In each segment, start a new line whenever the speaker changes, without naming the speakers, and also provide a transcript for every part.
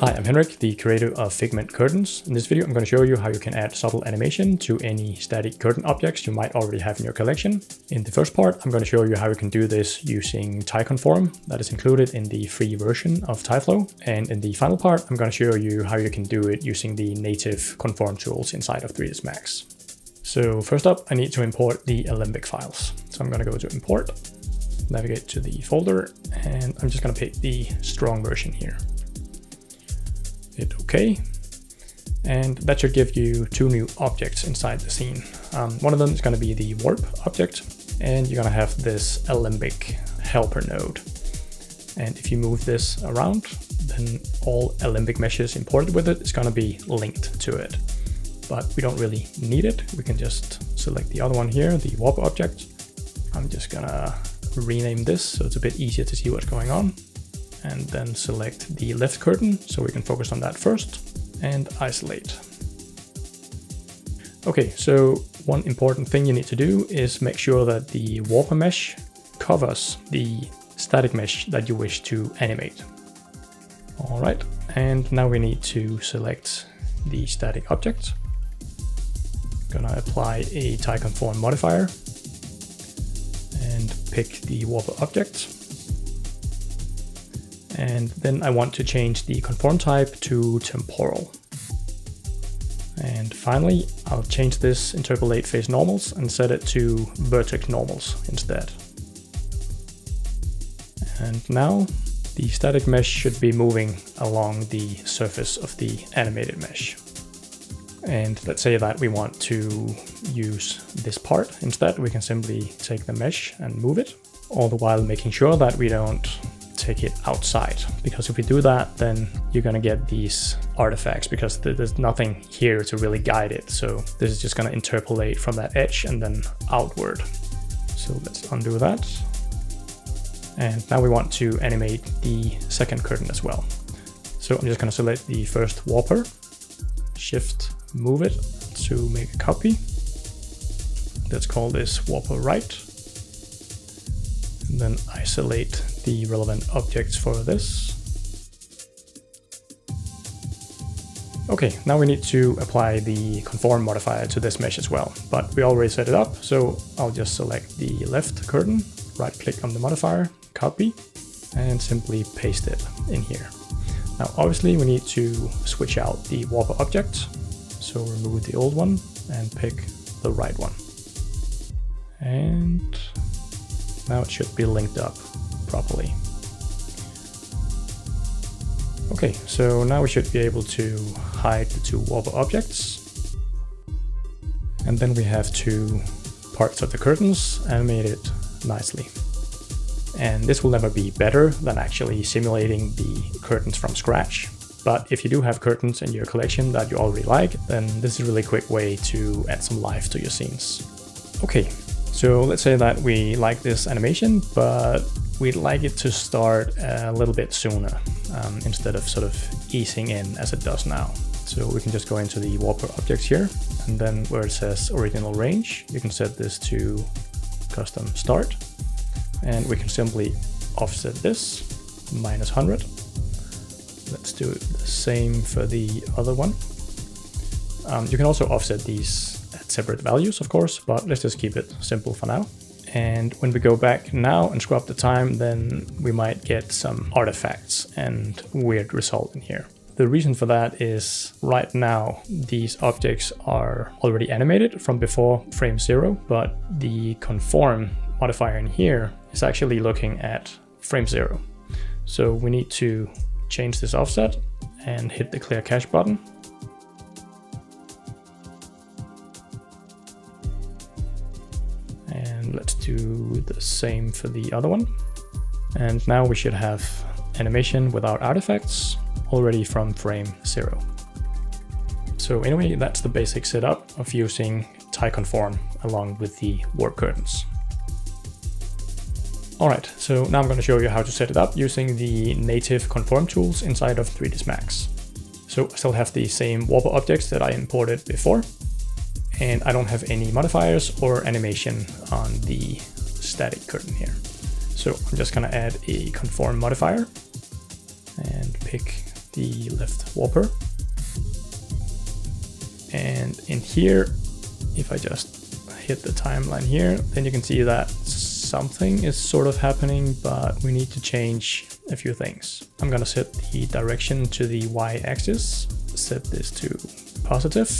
Hi, I'm Henrik, the creator of Figment Curtains. In this video, I'm going to show you how you can add subtle animation to any static curtain objects you might already have in your collection. In the first part, I'm going to show you how you can do this using tyConform that is included in the free version of tyFlow. And in the final part, I'm going to show you how you can do it using the native conform tools inside of 3ds Max. So first up, I need to import the Alembic files. So I'm going to go to import, navigate to the folder, and I'm just going to pick the strong version here hit OK. And that should give you two new objects inside the scene. Um, one of them is going to be the warp object, and you're going to have this alembic helper node. And if you move this around, then all alembic meshes imported with it is going to be linked to it. But we don't really need it. We can just select the other one here, the warp object. I'm just gonna rename this so it's a bit easier to see what's going on and then select the left curtain so we can focus on that first and isolate. Okay, so one important thing you need to do is make sure that the warper mesh covers the static mesh that you wish to animate. All right, and now we need to select the static object. Gonna apply a tyConform modifier and pick the warper object and then I want to change the conform type to temporal. And finally, I'll change this interpolate face normals and set it to vertex normals instead. And now the static mesh should be moving along the surface of the animated mesh. And let's say that we want to use this part instead, we can simply take the mesh and move it, all the while making sure that we don't take it outside. Because if we do that then you're gonna get these artifacts because there's nothing here to really guide it. So this is just gonna interpolate from that edge and then outward. So let's undo that. And now we want to animate the second curtain as well. So I'm just gonna select the first warper shift move it to make a copy. Let's call this warper right and then isolate the relevant objects for this. Okay, now we need to apply the conform modifier to this mesh as well, but we already set it up, so I'll just select the left curtain, right click on the modifier, copy, and simply paste it in here. Now obviously we need to switch out the warper object, so remove the old one and pick the right one. And now it should be linked up properly. Okay, so now we should be able to hide the two warper objects. And then we have two parts of the curtains animated nicely. And this will never be better than actually simulating the curtains from scratch. But if you do have curtains in your collection that you already like, then this is a really quick way to add some life to your scenes. Okay, so let's say that we like this animation, but we'd like it to start a little bit sooner um, instead of sort of easing in as it does now. So we can just go into the warper objects here and then where it says original range, you can set this to custom start and we can simply offset this minus 100. Let's do the same for the other one. Um, you can also offset these separate values, of course, but let's just keep it simple for now. And when we go back now and scrub the time, then we might get some artifacts and weird result in here. The reason for that is right now these objects are already animated from before frame zero, but the conform modifier in here is actually looking at frame zero. So we need to change this offset and hit the clear cache button the same for the other one. And now we should have animation without artifacts already from frame zero. So anyway, that's the basic setup of using tyConform along with the warp curtains. Alright, so now I'm going to show you how to set it up using the native conform tools inside of 3ds Max. So I still have the same warper objects that I imported before, and I don't have any modifiers or animation on the static curtain here. So I'm just gonna add a conform modifier and pick the left warper. And in here, if I just hit the timeline here, then you can see that something is sort of happening, but we need to change a few things. I'm gonna set the direction to the y-axis, set this to positive,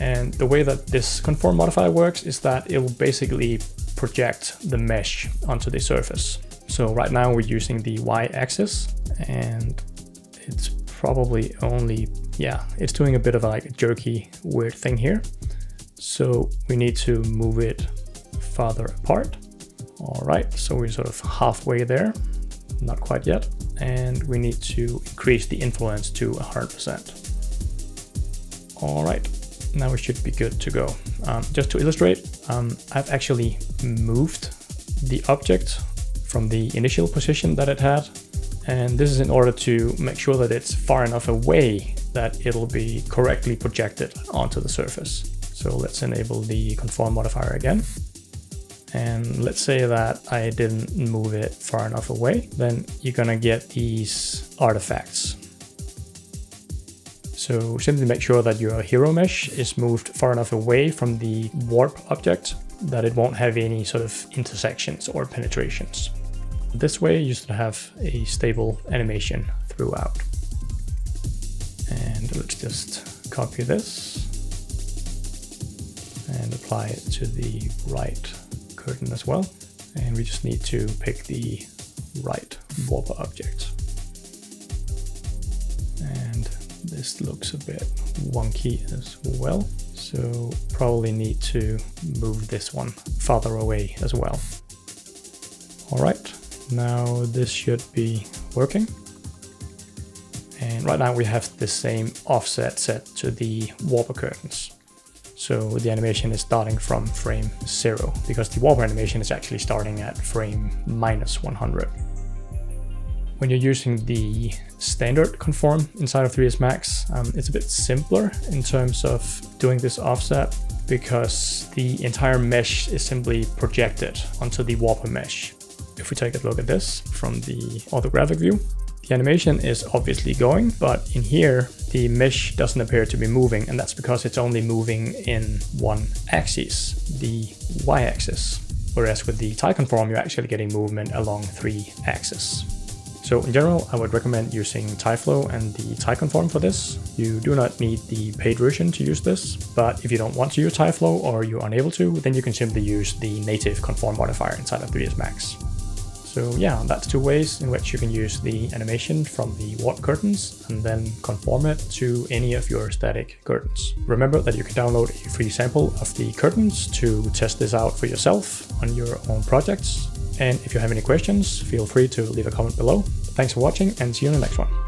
and the way that this conform modifier works is that it will basically project the mesh onto the surface. So right now we're using the y-axis and it's probably only, yeah, it's doing a bit of a, like a jerky weird thing here. So we need to move it farther apart. All right, so we're sort of halfway there, not quite yet. And we need to increase the influence to 100%. All right, now we should be good to go. Um, just to illustrate, um, I've actually moved the object from the initial position that it had. And this is in order to make sure that it's far enough away that it'll be correctly projected onto the surface. So let's enable the conform modifier again. And let's say that I didn't move it far enough away, then you're gonna get these artifacts. So simply make sure that your hero mesh is moved far enough away from the warp object that it won't have any sort of intersections or penetrations. This way you should have a stable animation throughout. And let's just copy this and apply it to the right curtain as well. And we just need to pick the right warp object. This looks a bit wonky as well. So probably need to move this one farther away as well. All right, now this should be working. And right now we have the same offset set to the warper curtains. So the animation is starting from frame zero because the warper animation is actually starting at frame minus 100. When you're using the standard conform inside of 3ds Max, um, it's a bit simpler in terms of doing this offset because the entire mesh is simply projected onto the warper mesh. If we take a look at this from the orthographic view, the animation is obviously going, but in here, the mesh doesn't appear to be moving, and that's because it's only moving in one axis, the y-axis. Whereas with the tyConform, you're actually getting movement along three axes. So in general, I would recommend using tyFlow and the tyConform for this. You do not need the paid version to use this, but if you don't want to use tyFlow or you're unable to, then you can simply use the native conform modifier inside of 3ds Max. So yeah, that's two ways in which you can use the animation from the warp curtains and then conform it to any of your static curtains. Remember that you can download a free sample of the curtains to test this out for yourself on your own projects. And if you have any questions, feel free to leave a comment below. Thanks for watching and see you in the next one.